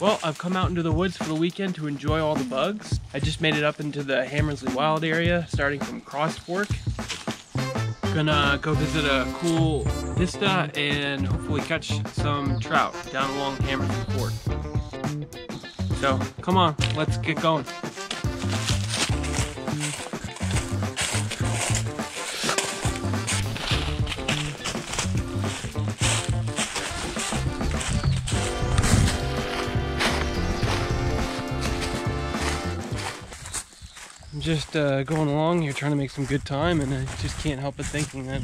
Well, I've come out into the woods for the weekend to enjoy all the bugs. I just made it up into the Hammersley Wild area, starting from Cross Fork. Gonna go visit a cool vista and hopefully catch some trout down along Hammersley Fork. So, come on, let's get going. Just uh, going along here trying to make some good time and I just can't help but thinking that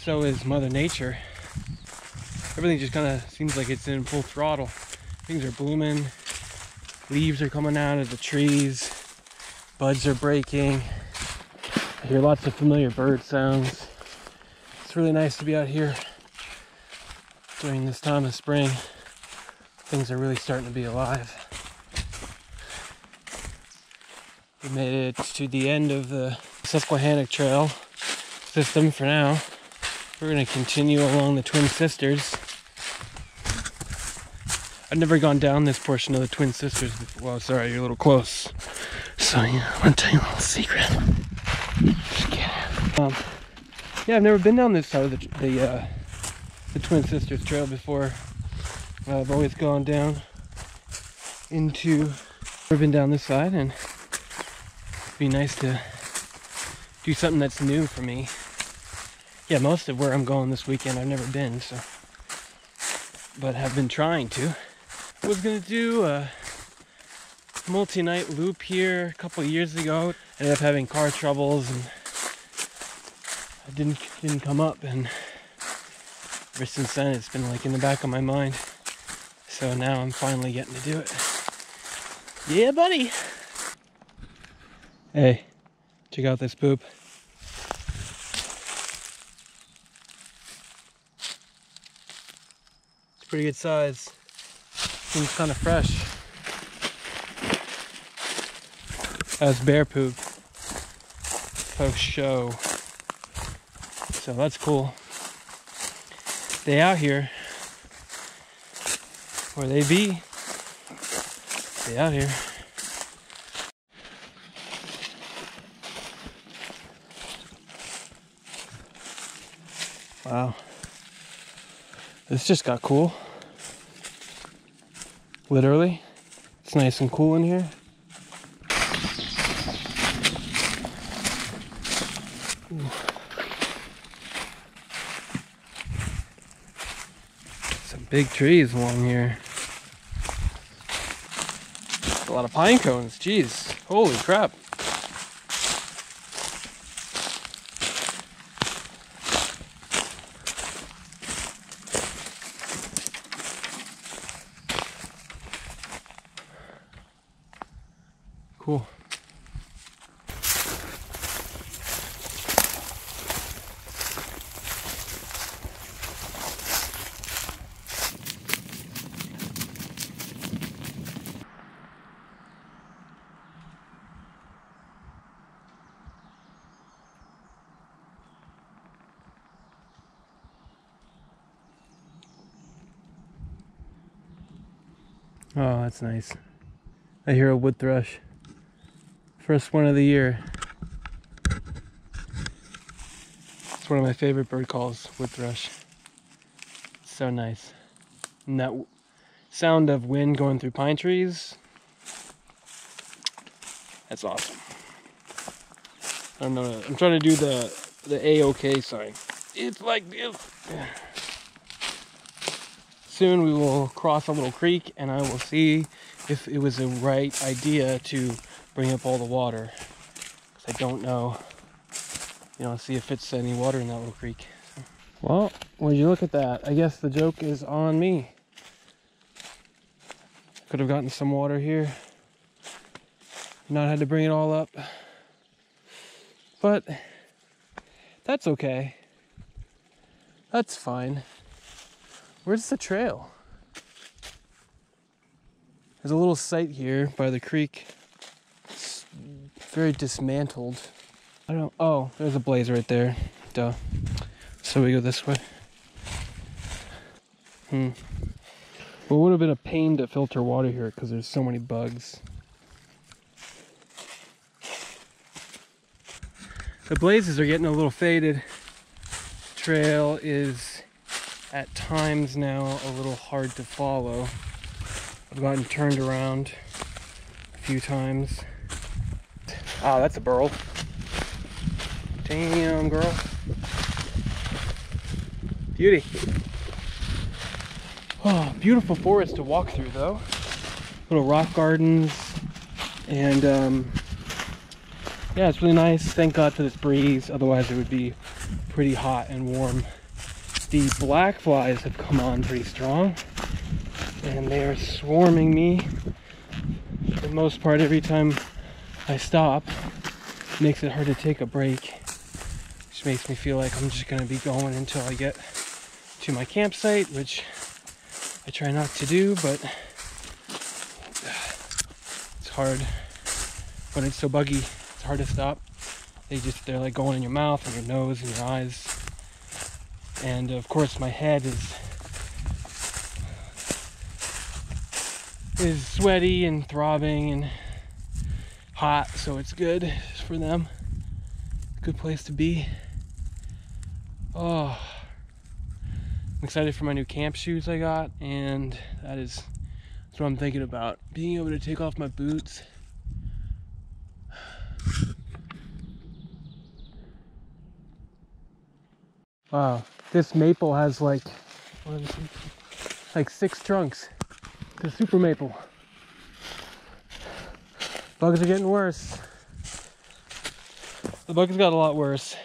so is Mother Nature. Everything just kind of seems like it's in full throttle. Things are blooming, leaves are coming out of the trees, buds are breaking. I hear lots of familiar bird sounds. It's really nice to be out here during this time of spring. Things are really starting to be alive. We made it to the end of the Susquehannock Trail system for now. We're going to continue along the Twin Sisters. I've never gone down this portion of the Twin Sisters before. Well, sorry, you're a little close. So, yeah, I'm gonna tell you a little secret. Just kidding. Um, yeah, I've never been down this side of the, the, uh, the Twin Sisters Trail before. I've always gone down into, never been down this side, and be nice to do something that's new for me. Yeah, most of where I'm going this weekend I've never been, so but have been trying to. I was gonna do a multi-night loop here a couple years ago. Ended up having car troubles and I didn't didn't come up and ever since then it's been like in the back of my mind. So now I'm finally getting to do it. Yeah, buddy. Hey, check out this poop. It's pretty good size. Seems kind of fresh. That's bear poop. Post show. So that's cool. They out here. Where they be. They out here. Wow. This just got cool. Literally. It's nice and cool in here. Some big trees along here. A lot of pine cones. Jeez. Holy crap. Cool. Oh, that's nice. I hear a wood thrush. First one of the year. It's one of my favorite bird calls, wood thrush. So nice. And that sound of wind going through pine trees, that's awesome. I'm gonna, I'm trying to do the the A-OK sign. It's like this. Soon we will cross a little creek and I will see if it was the right idea to bring up all the water. Because I don't know. You know, see if it's any water in that little creek. Well, when you look at that, I guess the joke is on me. Could have gotten some water here. Not had to bring it all up. But that's okay. That's fine. Where's the trail? There's a little site here by the creek. It's very dismantled. I don't. Oh, there's a blaze right there. Duh. So we go this way. Hmm. But it would have been a pain to filter water here because there's so many bugs. The blazes are getting a little faded. Trail is at times now a little hard to follow. I've gotten turned around a few times. Ah, that's a burl. Damn, girl. Beauty. Oh, beautiful forest to walk through, though. Little rock gardens, and um, yeah, it's really nice. Thank God for this breeze, otherwise it would be pretty hot and warm. The black flies have come on pretty strong, and they are swarming me. For the most part, every time I stop, makes it hard to take a break, which makes me feel like I'm just gonna be going until I get to my campsite, which I try not to do, but it's hard when it's so buggy it's hard to stop. They just, they're like going in your mouth and your nose and your eyes. And of course my head is, is sweaty and throbbing and hot, so it's good for them. Good place to be. Oh, I'm excited for my new camp shoes I got, and that is that's what I'm thinking about. Being able to take off my boots Wow, this maple has like like six trunks. A super maple. Bugs are getting worse. The bugs got a lot worse,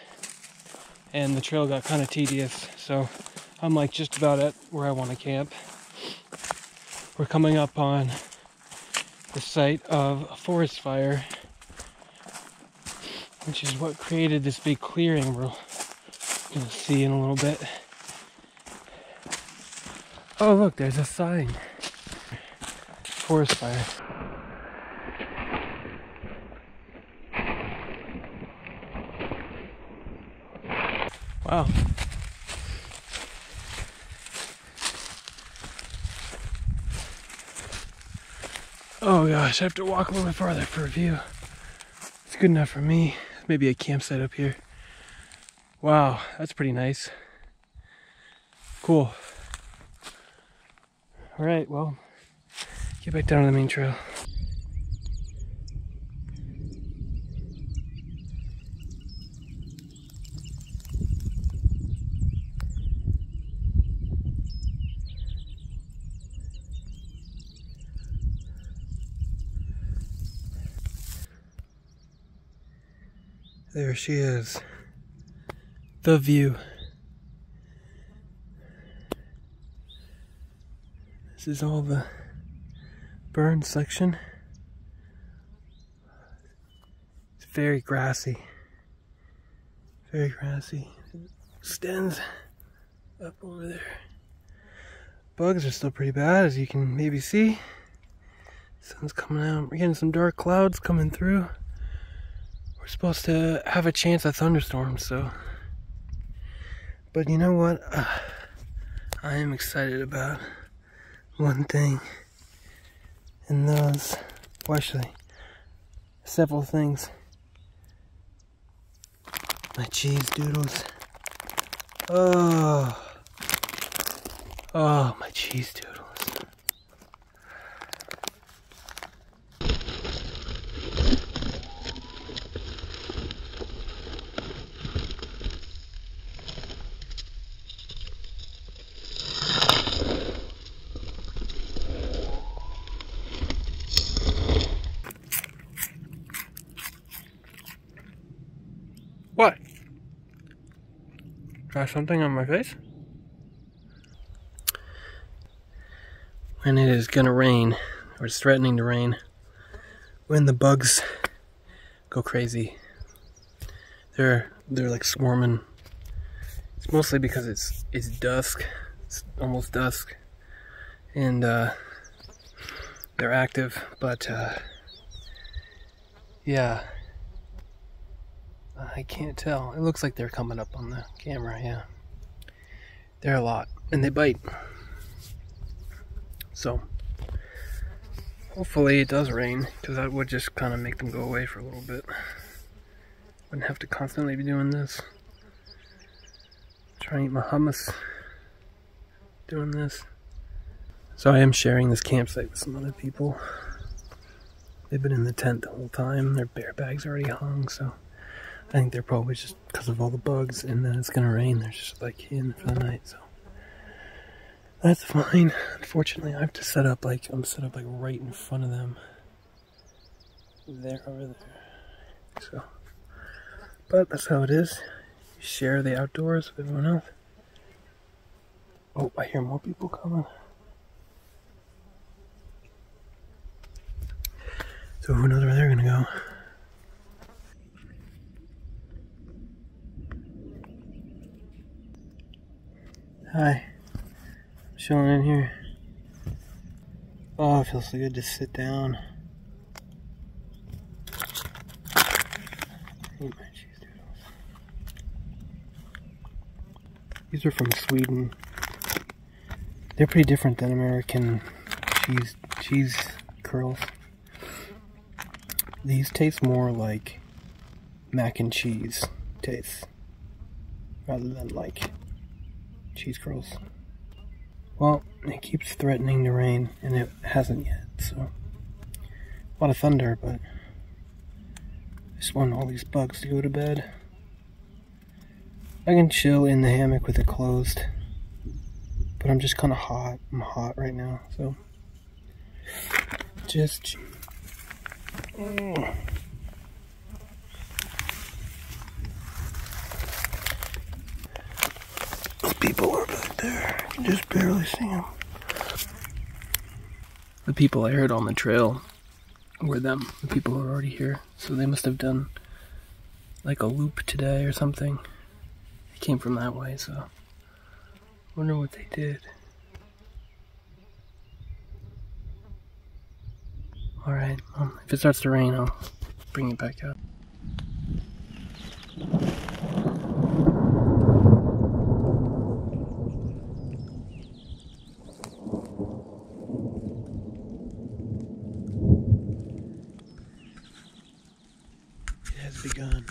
and the trail got kind of tedious. So I'm like just about at where I want to camp. We're coming up on the site of a forest fire which is what created this big clearing we're gonna see in a little bit. Oh look, there's a sign. Forest fire. Wow. Oh gosh, I have to walk a little bit farther for a view. It's good enough for me maybe a campsite up here. Wow, that's pretty nice. Cool. All right, well, get back down to the main trail. There she is. The view. This is all the burn section. It's very grassy. Very grassy. Extends up over there. Bugs are still pretty bad as you can maybe see. Sun's coming out. We're getting some dark clouds coming through we're supposed to have a chance at thunderstorms, so. But you know what? Uh, I am excited about one thing, and those, well, actually, several things. My cheese doodles. Oh. Oh, my cheese doodles. What? Try something on my face? When it is gonna rain, or it's threatening to rain, when the bugs go crazy, they're they're like swarming. It's mostly because it's it's dusk. It's almost dusk, and uh, they're active. But uh, yeah. I can't tell. It looks like they're coming up on the camera, yeah. They're a lot, and they bite. So hopefully it does rain because that would just kind of make them go away for a little bit. Wouldn't have to constantly be doing this. Trying to eat my hummus. Doing this. So I am sharing this campsite with some other people. They've been in the tent the whole time. Their bear bags already hung, so I think they're probably just because of all the bugs and then it's gonna rain. They're just like in for the night, so that's fine. Unfortunately, I have to set up like I'm set up like right in front of them. There over there. So, but that's how it is. You share the outdoors with everyone else. Oh, I hear more people coming. So who knows where they're gonna go? Hi. I'm chilling in here. Oh, it feels so good to sit down. These are from Sweden. They're pretty different than American cheese cheese curls. These taste more like mac and cheese taste rather than like cheese curls. Well, it keeps threatening to rain, and it hasn't yet, so. A lot of thunder, but. I just want all these bugs to go to bed. I can chill in the hammock with it closed. But I'm just kind of hot. I'm hot right now, so. Just. Mm. people are back there. I can just barely see them. The people I heard on the trail were them, the people who are already here. So they must have done like a loop today or something. They came from that way, so I wonder what they did. Alright, well, if it starts to rain, I'll bring it back up. begun.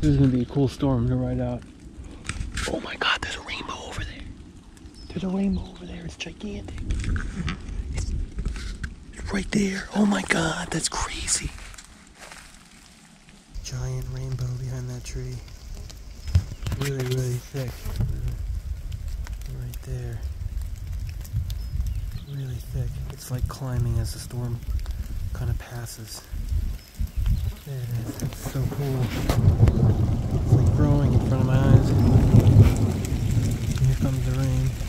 this is gonna be a cool storm to ride out. Oh my god, there's a rainbow over there. There's a rainbow over there. It's gigantic. It's, it's right there. Oh my god, that's crazy. Giant rainbow behind that tree. Really, really thick. Right there really thick. It's like climbing as the storm kind of passes. It is. It's so cool. It's like growing in front of my eyes. Here comes the rain.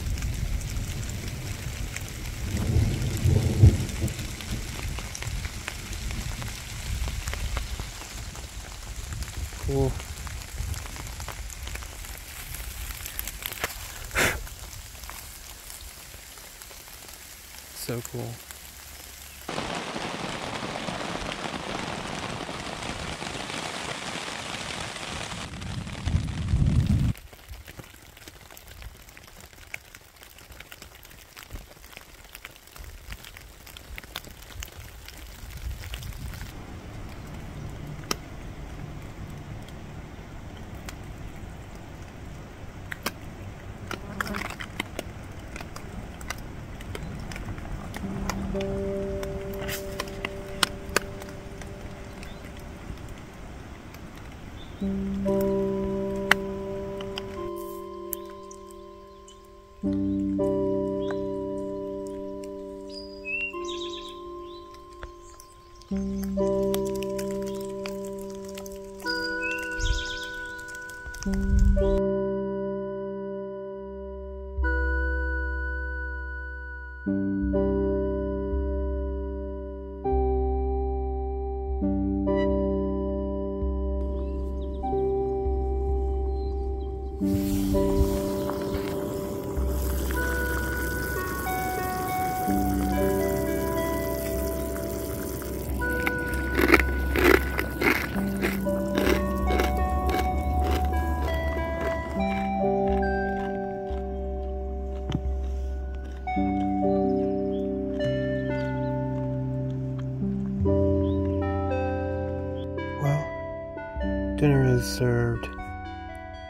Dinner is served.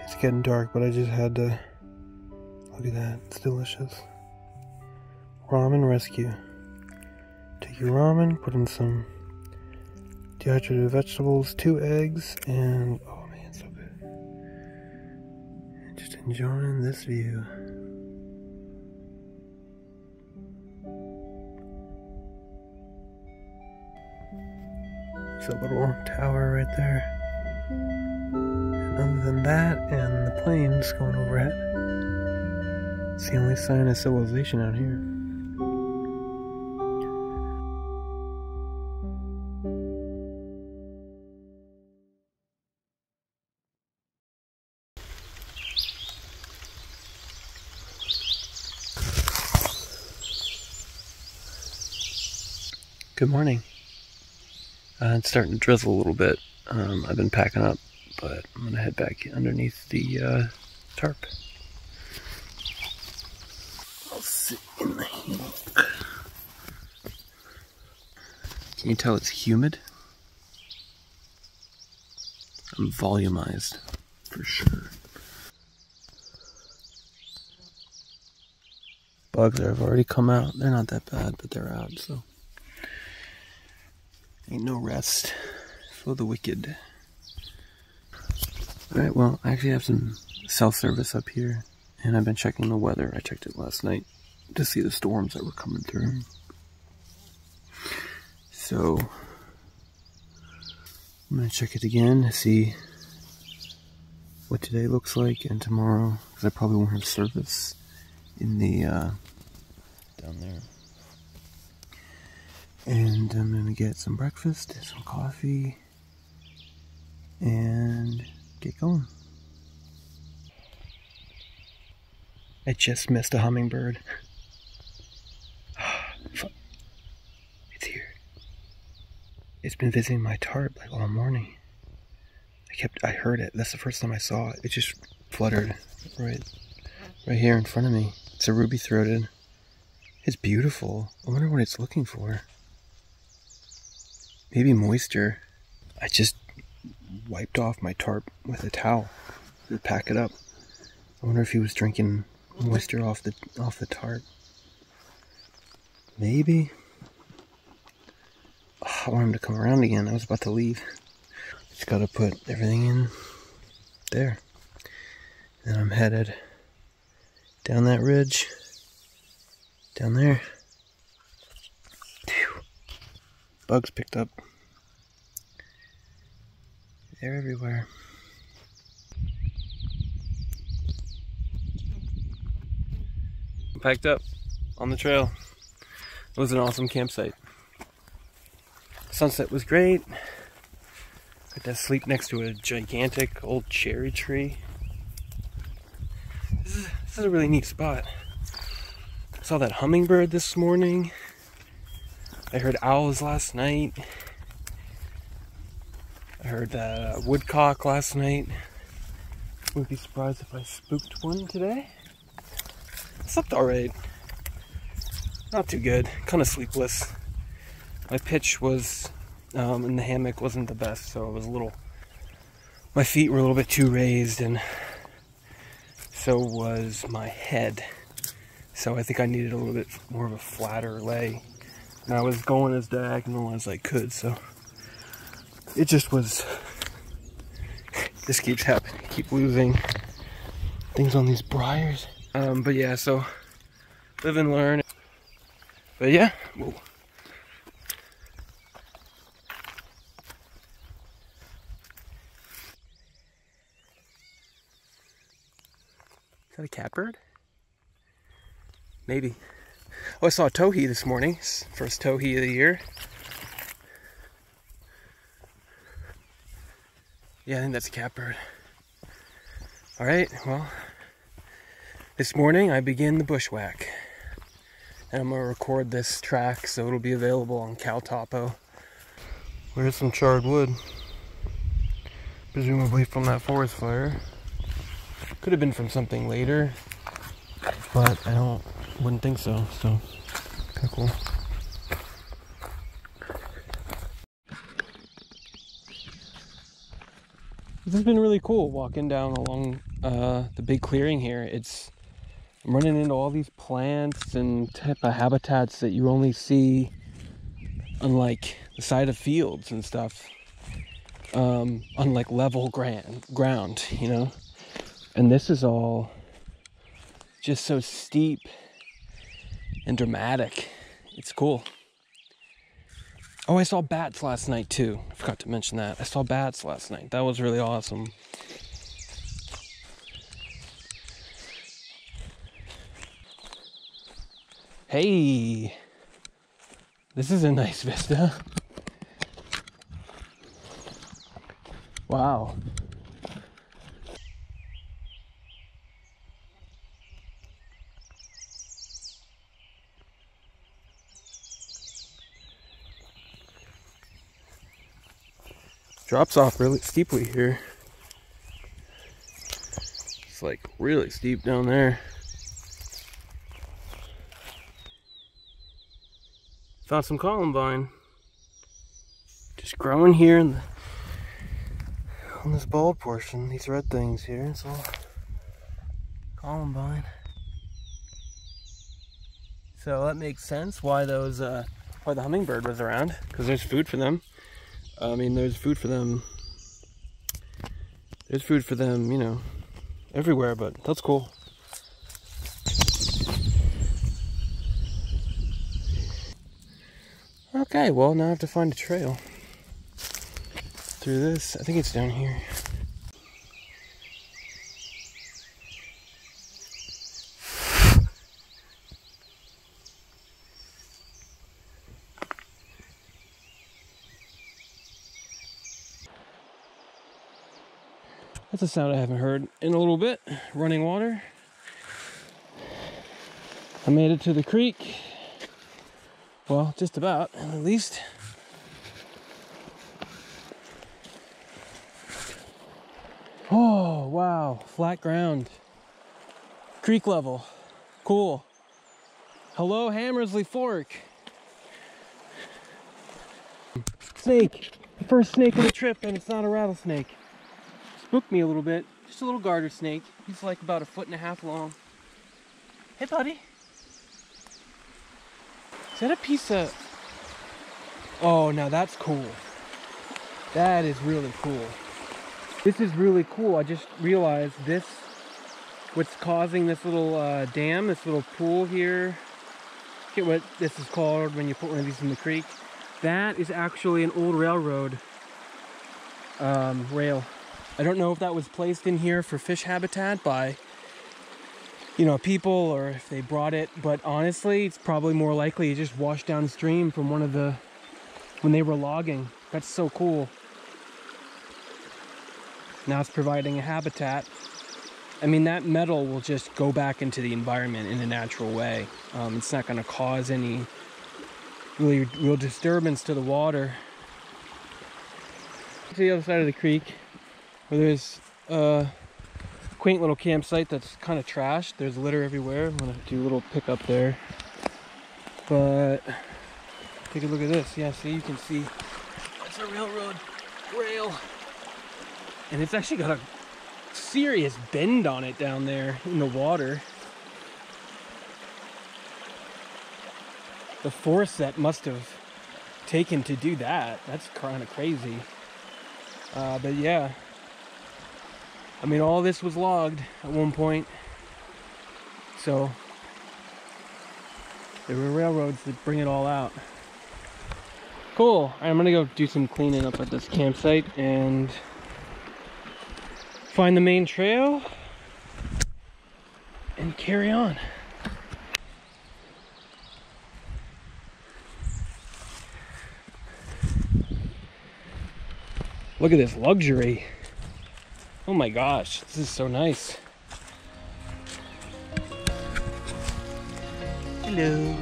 It's getting dark, but I just had to. Look at that. It's delicious. Ramen rescue. Take your ramen, put in some dehydrated vegetables, two eggs, and oh man, so good. Just enjoying this view. There's a little tower right there. Other than that, and the planes going overhead, it's the only sign of civilization out here. Good morning. Uh, it's starting to drizzle a little bit. Um, I've been packing up, but I'm gonna head back underneath the uh, tarp. I'll sit in the hammock. Can you tell it's humid? I'm volumized, for sure. Bugs have already come out. They're not that bad, but they're out, so. Ain't no rest for the wicked. Alright, well, I actually have some cell service up here, and I've been checking the weather. I checked it last night to see the storms that were coming through. So, I'm gonna check it again to see what today looks like and tomorrow, because I probably won't have service in the, uh, down there. And I'm gonna get some breakfast, some coffee, and get going. I just missed a hummingbird. it's here. It's been visiting my tarp like all morning. I kept I heard it. That's the first time I saw it. It just fluttered right right here in front of me. It's a ruby throated. It's beautiful. I wonder what it's looking for. Maybe moisture. I just wiped off my tarp with a towel to pack it up. I wonder if he was drinking moisture off the off the tarp. Maybe. Oh, I want him to come around again. I was about to leave. Just gotta put everything in there. Then I'm headed down that ridge. Down there. bugs picked up. They're everywhere. Packed up on the trail. It was an awesome campsite. Sunset was great. Got to sleep next to a gigantic old cherry tree. This is, this is a really neat spot. I saw that hummingbird this morning. I heard owls last night. I heard that uh, woodcock last night. Wouldn't be surprised if I spooked one today. Slept alright. Not too good. Kind of sleepless. My pitch was um, in the hammock wasn't the best, so it was a little. My feet were a little bit too raised, and so was my head. So I think I needed a little bit more of a flatter lay. And I was going as diagonal as I could, so it just was. This keeps happening. Keep losing things on these briars. Um, but yeah, so live and learn. But yeah, whoa. Is that a catbird? Maybe. Oh, I saw a towhee this morning. First towhee of the year. Yeah, I think that's a catbird. All right, well, this morning I begin the bushwhack. And I'm gonna record this track so it'll be available on Caltopo. Where's some charred wood? Presumably from that forest fire. Could have been from something later, but I don't wouldn't think so, so kind of cool. Has been really cool walking down along uh, the big clearing here. It's I'm running into all these plants and type of habitats that you only see on like the side of fields and stuff. Um, on like level ground, ground, you know. And this is all just so steep and dramatic. It's cool. Oh, I saw bats last night too. I forgot to mention that. I saw bats last night. That was really awesome. Hey, this is a nice vista. Wow. Drops off really steeply here. It's like really steep down there. Found some columbine. Just growing here in the on this bald portion, these red things here, it's all columbine. So that makes sense why those uh, why the hummingbird was around, because there's food for them. I mean, there's food for them. There's food for them, you know, everywhere, but that's cool. Okay, well, now I have to find a trail through this. I think it's down here. A sound I haven't heard in a little bit. Running water. I made it to the creek. Well, just about, at least. Oh, wow. Flat ground. Creek level. Cool. Hello, Hammersley Fork. Snake. The first snake of the trip, and it's not a rattlesnake spooked me a little bit. Just a little garter snake. He's like about a foot and a half long. Hey, buddy. Is that a piece of... Oh, now that's cool. That is really cool. This is really cool. I just realized this, what's causing this little uh, dam, this little pool here. Get what this is called when you put one of these in the creek. That is actually an old railroad um, rail. I don't know if that was placed in here for fish habitat by, you know, people or if they brought it, but honestly, it's probably more likely it just washed downstream from one of the, when they were logging. That's so cool. Now it's providing a habitat. I mean, that metal will just go back into the environment in a natural way. Um, it's not going to cause any really real disturbance to the water. To the other side of the creek, where there's a quaint little campsite that's kind of trashed. There's litter everywhere. I'm gonna do a little pickup there. But take a look at this. Yeah, see, you can see that's a railroad rail. And it's actually got a serious bend on it down there in the water. The force that must have taken to do that, that's kind of crazy. Uh, but yeah, I mean, all this was logged at one point. So there were railroads that bring it all out. Cool. I'm gonna go do some cleaning up at this campsite and find the main trail and carry on. Look at this luxury. Oh my gosh, this is so nice. Hello.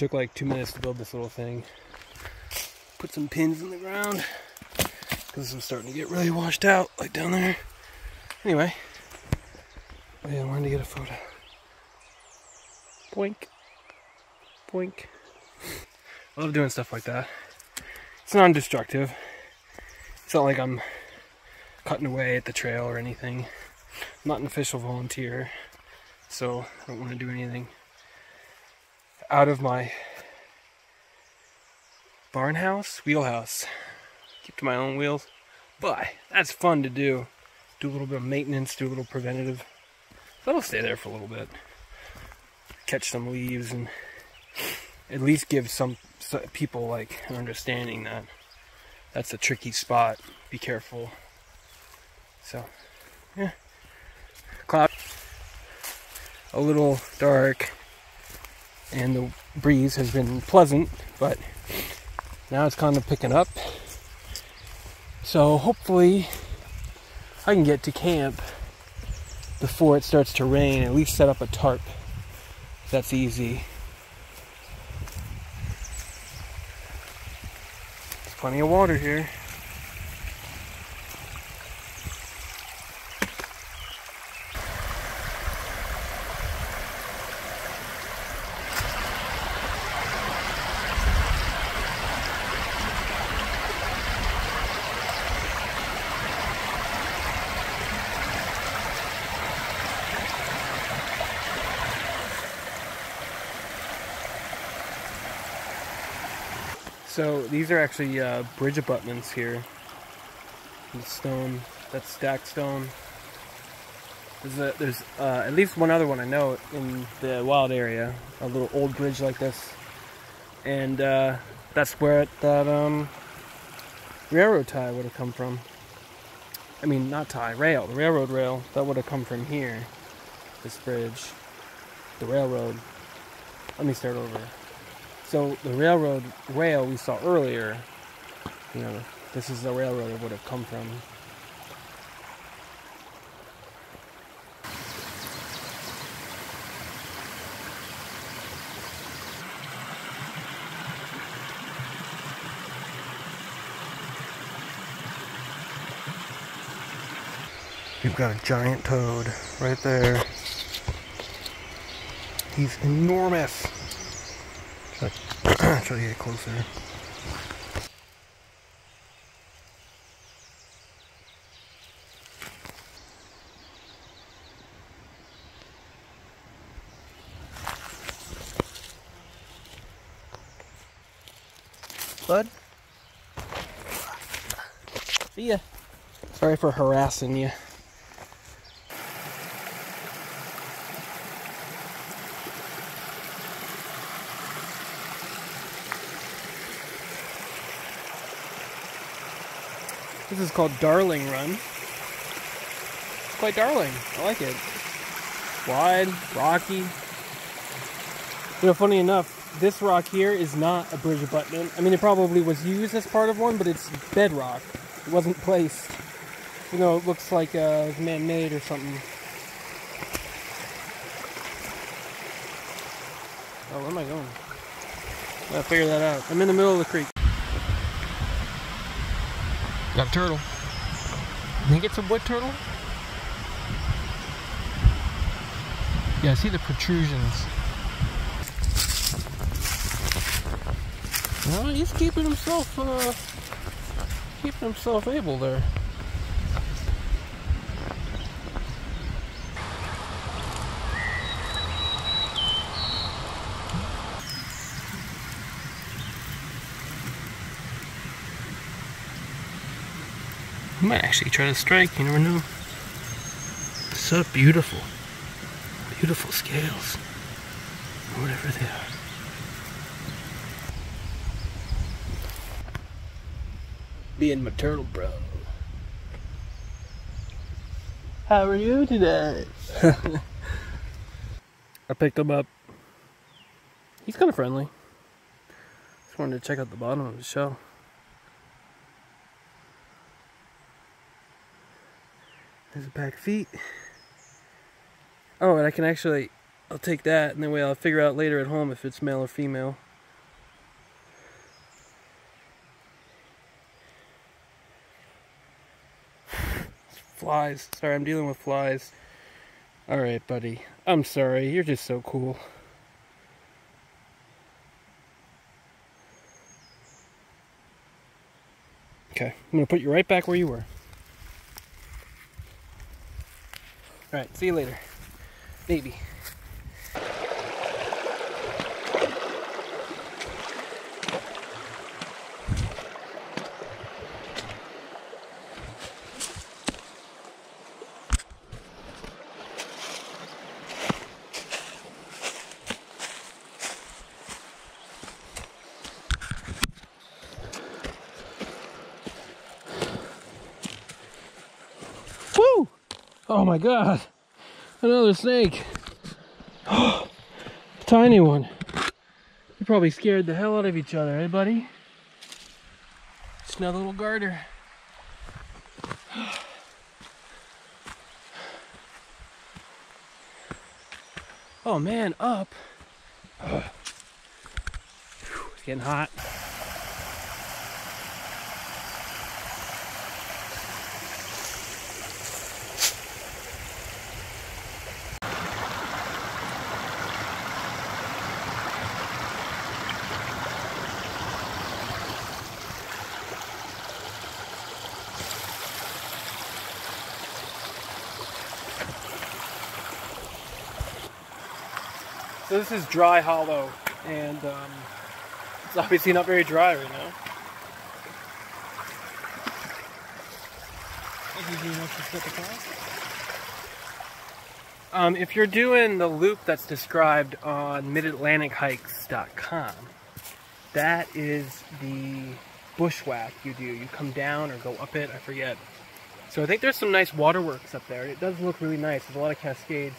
Took like two minutes to build this little thing. Put some pins in the ground because I'm starting to get really washed out, like down there. Anyway, oh yeah, I wanted to get a photo. Boink, boink. I love doing stuff like that. It's non-destructive. It's not like I'm cutting away at the trail or anything. I'm not an official volunteer, so I don't want to do anything out of my barn house, wheelhouse. Keep to my own wheels. But that's fun to do. Do a little bit of maintenance, do a little preventative. That'll stay there for a little bit. Catch some leaves and at least give some people like an understanding that that's a tricky spot. Be careful. So, yeah. Cloud. A little dark and the breeze has been pleasant, but now it's kind of picking up. So hopefully I can get to camp before it starts to rain, at least set up a tarp. That's easy. There's plenty of water here. So these are actually uh, bridge abutments here. The stone, that's stacked stone. There's, a, there's uh, at least one other one I know in the wild area, a little old bridge like this. And uh, that's where it, that um, railroad tie would have come from. I mean, not tie, rail, the railroad rail, that would have come from here. This bridge, the railroad. Let me start over. So the railroad rail we saw earlier, you know, this is the railroad it would have come from. You've got a giant toad right there. He's enormous. Try to get closer. Bud? See ya. Sorry for harassing you. Called Darling Run. It's quite darling. I like it. Wide, rocky. You know, funny enough, this rock here is not a bridge abutment. I mean, it probably was used as part of one, but it's bedrock. It wasn't placed. You know, it looks like uh, man-made or something. Oh, where am I going? I figure that out. I'm in the middle of the creek. Got a turtle. Think it's a wood turtle? Yeah, I see the protrusions. Well, he's keeping himself, uh, keeping himself able there. I might actually try to strike, you never know. So beautiful. Beautiful scales. Whatever they are. Being my turtle bro. How are you today? I picked him up. He's kind of friendly. Just wanted to check out the bottom of the shell. There's the back feet. Oh, and I can actually I'll take that, and then way I'll figure out later at home if it's male or female. flies. Sorry, I'm dealing with flies. Alright, buddy. I'm sorry. You're just so cool. Okay, I'm going to put you right back where you were. Alright, see you later. Maybe. Woo! Oh my god. Another snake. Tiny one. You probably scared the hell out of each other, eh, buddy? Just another little garter. Oh man, up. It's getting hot. So this is dry hollow, and um, it's obviously not very dry right now. Um, if you're doing the loop that's described on midatlantichikes.com, that is the bushwhack you do. You come down or go up it, I forget. So I think there's some nice waterworks up there. It does look really nice. There's a lot of cascades.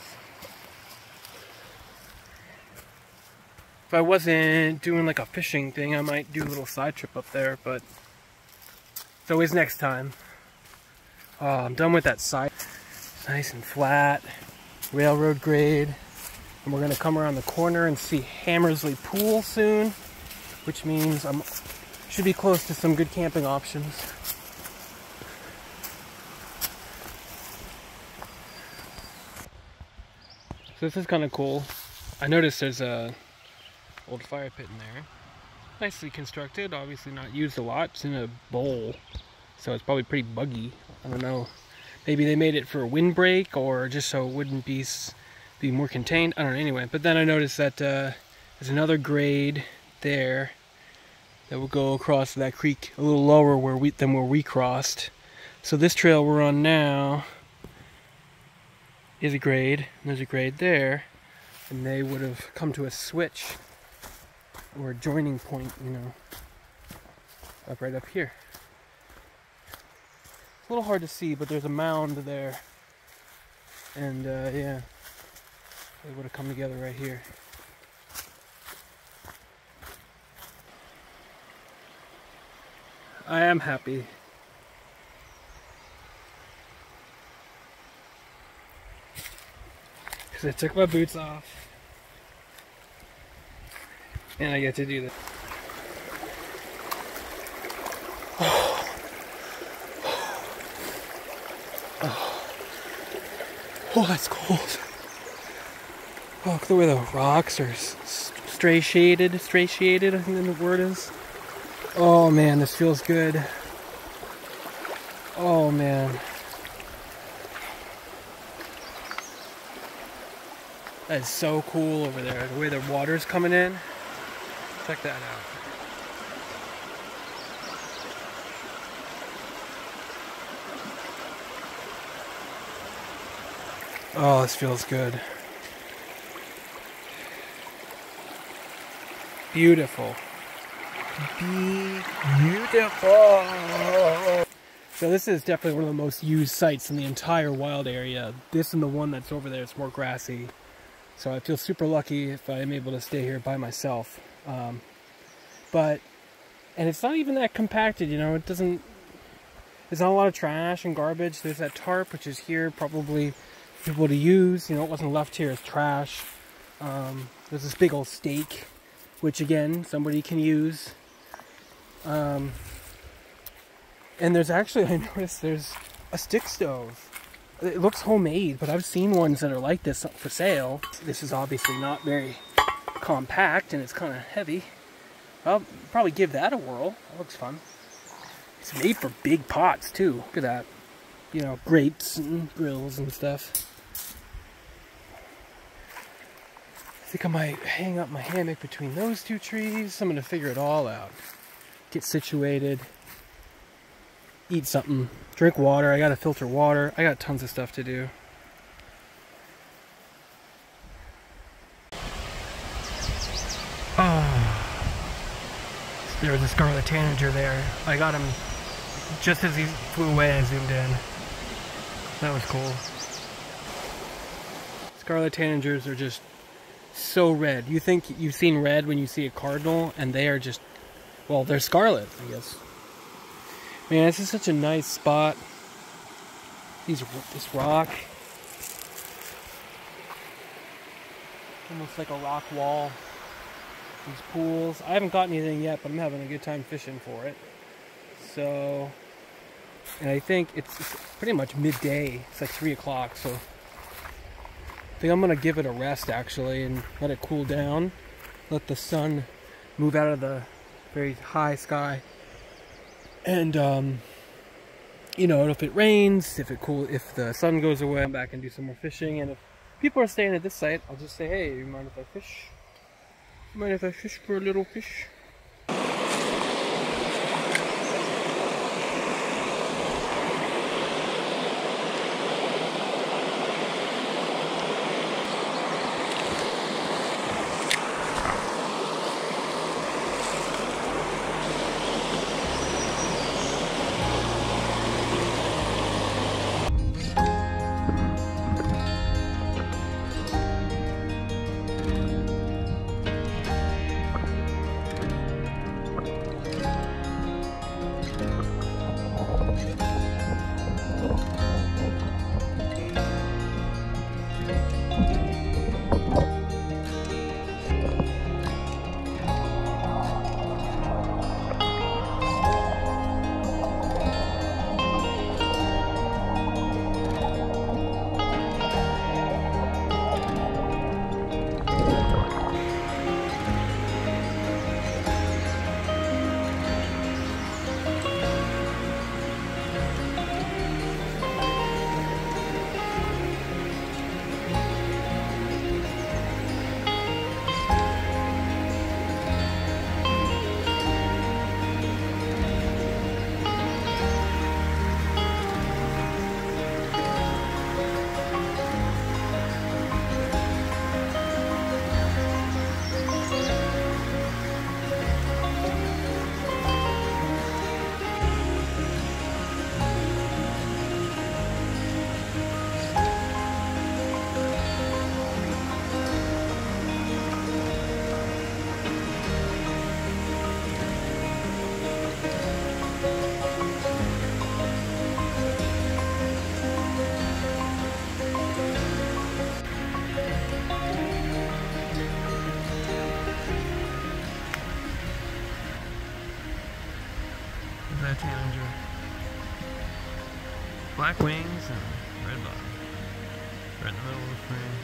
If I wasn't doing like a fishing thing, I might do a little side trip up there, but it's always next time. Oh, I'm done with that side. It's nice and flat, railroad grade. And we're gonna come around the corner and see Hammersley Pool soon, which means I'm should be close to some good camping options. So this is kind of cool. I noticed there's a old fire pit in there. Nicely constructed, obviously not used a lot. It's in a bowl, so it's probably pretty buggy. I don't know. Maybe they made it for a windbreak or just so it wouldn't be be more contained. I don't know. Anyway, but then I noticed that uh, there's another grade there that will go across that creek a little lower where we than where we crossed. So this trail we're on now is a grade, there's a grade there, and they would have come to a switch or joining point, you know, up right up here. It's a little hard to see, but there's a mound there, and uh, yeah, they would have come together right here. I am happy. Because I took my boots off. And I get to do this. Oh, oh that's cold. Look the way the rocks are stratiated, stratiated, I think the word is. Oh man, this feels good. Oh man. That is so cool over there, the way the water's coming in. Check that out. Oh, this feels good. Beautiful. Beautiful. So this is definitely one of the most used sites in the entire wild area. This and the one that's over there, it's more grassy. So I feel super lucky if I'm able to stay here by myself. Um, but, and it's not even that compacted, you know, it doesn't, there's not a lot of trash and garbage. There's that tarp, which is here, probably people to use, you know, it wasn't left here as trash. Um, there's this big old stake, which again somebody can use. Um, and there's actually I noticed there's a stick stove. It looks homemade, but I've seen ones that are like this for sale. This is obviously not very compact and it's kind of heavy. I'll probably give that a whirl. That looks fun. It's made for big pots too. Look at that. You know, grates and grills and stuff. I think I might hang up my hammock between those two trees. I'm gonna figure it all out. Get situated. Eat something. Drink water. I gotta filter water. I got tons of stuff to do. There was a scarlet tanager there. I got him just as he flew away. I zoomed in. That was cool. Scarlet tanagers are just so red. You think you've seen red when you see a cardinal, and they are just, well, they're scarlet, I guess. Man, this is such a nice spot. These, this rock. Almost like a rock wall these pools. I haven't caught anything yet, but I'm having a good time fishing for it. So, and I think it's, it's pretty much midday. It's like 3 o'clock, so I think I'm going to give it a rest actually and let it cool down. Let the sun move out of the very high sky. And, um, you know, if it rains, if it cool, if the sun goes away, I'm back and do some more fishing. And if people are staying at this site, I'll just say, hey, you mind if I fish? Mind if I fish for a Black wings and red bottom. Right in the middle of the frame.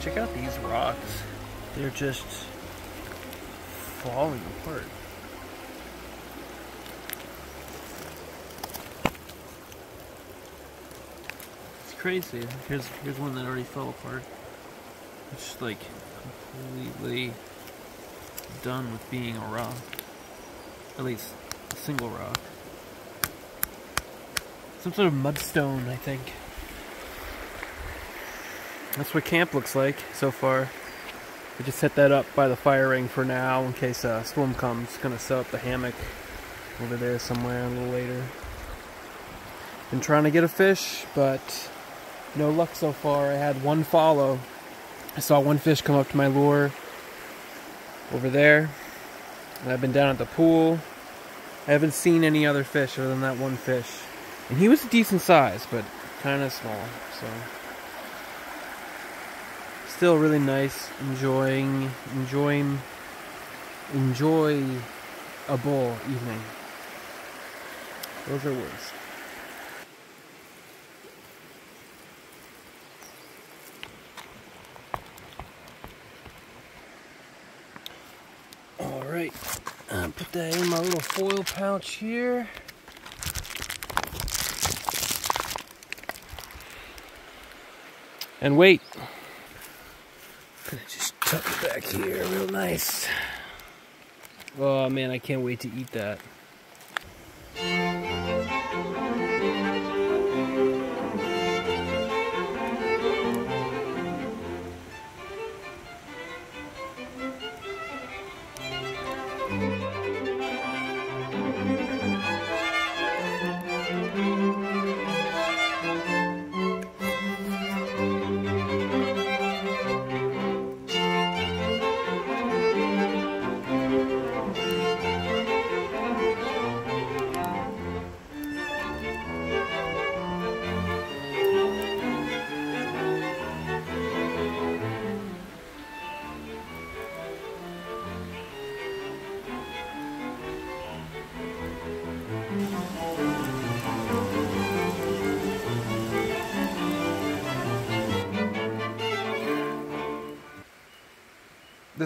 Check out these rocks. They're just falling apart. It's crazy. Here's here's one that already fell apart. It's just like completely done with being a rock. At least a single rock. Some sort of mudstone, I think. That's what camp looks like so far. We just set that up by the fire ring for now in case a storm comes. Gonna set up the hammock over there somewhere a little later. Been trying to get a fish, but no luck so far. I had one follow. I saw one fish come up to my lure over there. And I've been down at the pool. I haven't seen any other fish other than that one fish. And he was a decent size, but kind of small. So still really nice. Enjoying, enjoying, enjoyable evening. Those are words. All right, put that in my little foil pouch here. And wait. Just tuck it back here real nice. Oh man, I can't wait to eat that.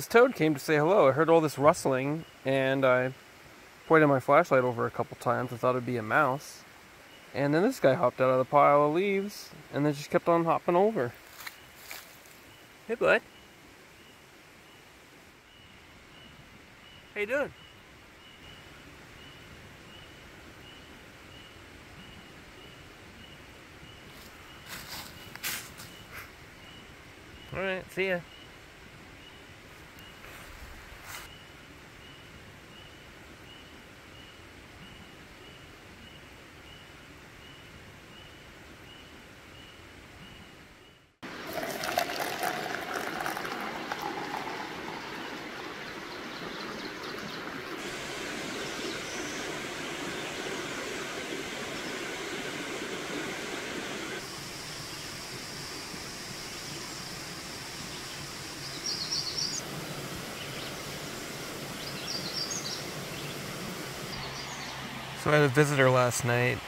This toad came to say hello. I heard all this rustling and I pointed my flashlight over a couple times. I thought it'd be a mouse. And then this guy hopped out of the pile of leaves and then just kept on hopping over. Hey, bud. How you doing? All right, see ya. So I had a visitor last night.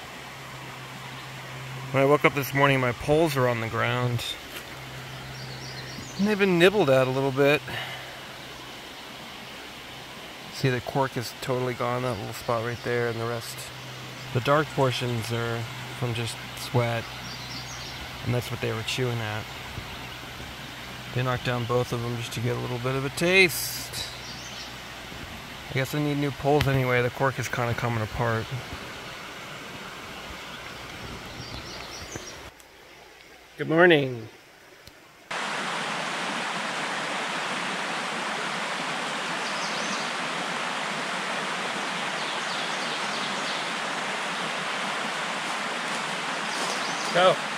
When I woke up this morning, my poles are on the ground. And they've been nibbled at a little bit. See, the cork is totally gone, that little spot right there, and the rest. The dark portions are from just sweat, and that's what they were chewing at. They knocked down both of them just to get a little bit of a taste. I guess I need new poles anyway. The cork is kind of coming apart. Good morning. Go.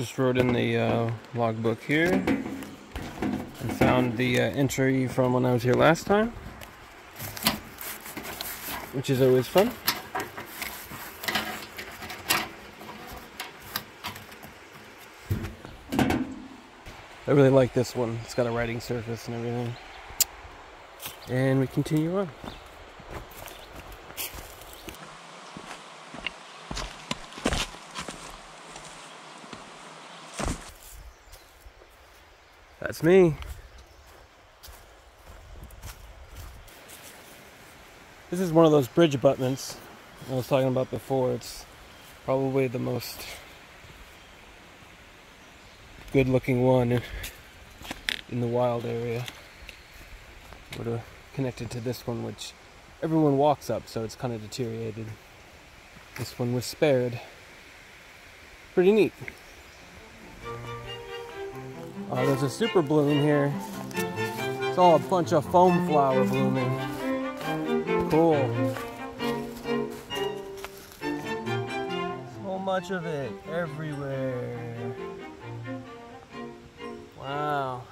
Just wrote in the uh, logbook here and found the uh, entry from when I was here last time, which is always fun. I really like this one. It's got a writing surface and everything. And we continue on. That's me. This is one of those bridge abutments I was talking about before. It's probably the most good looking one in the wild area. would have connected to this one, which everyone walks up, so it's kind of deteriorated. This one was spared. Pretty neat. Oh, there's a super bloom here. It's all a bunch of foam flower blooming. Cool. So much of it everywhere. Wow.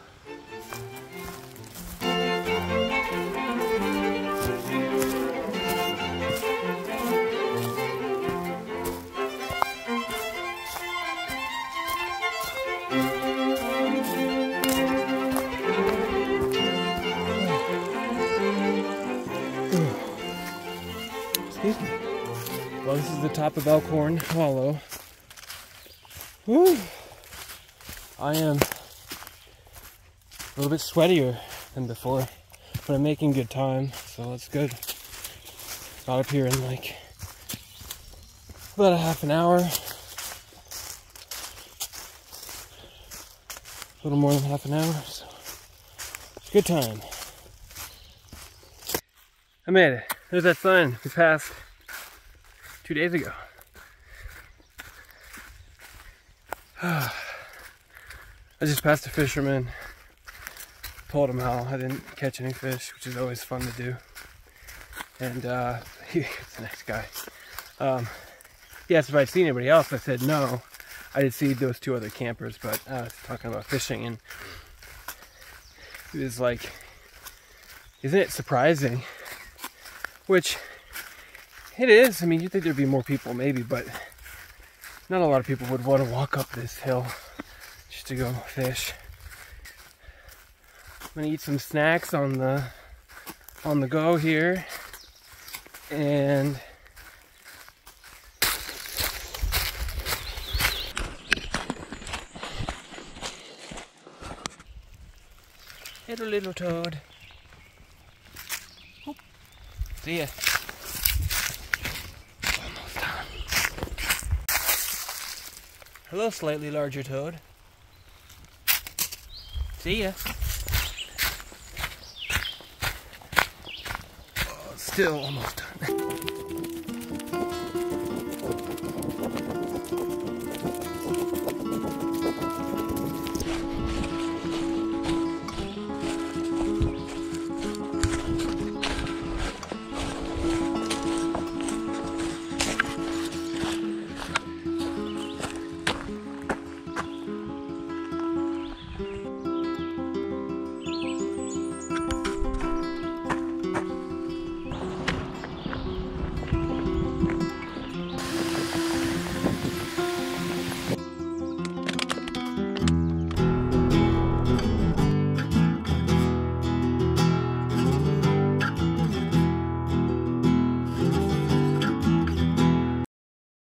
The top of Elkhorn Hollow. Woo. I am a little bit sweatier than before, but I'm making good time, so that's good. Got up here in like about a half an hour. A little more than half an hour, so it's a good time. I made it. There's that sign we passed two days ago. I just passed a fisherman, told him how I didn't catch any fish, which is always fun to do. And uh, he's a nice guy. Um, he asked if I'd seen anybody else. I said no. I did see those two other campers, but I was talking about fishing, and he was like, "Isn't it surprising?" Which it is. I mean, you think there'd be more people, maybe, but not a lot of people would want to walk up this hill just to go fish. I'm gonna eat some snacks on the on the go here, and Hello, little toad. Oop. See ya. Almost done. Hello, slightly larger toad. See ya. Oh, still almost done.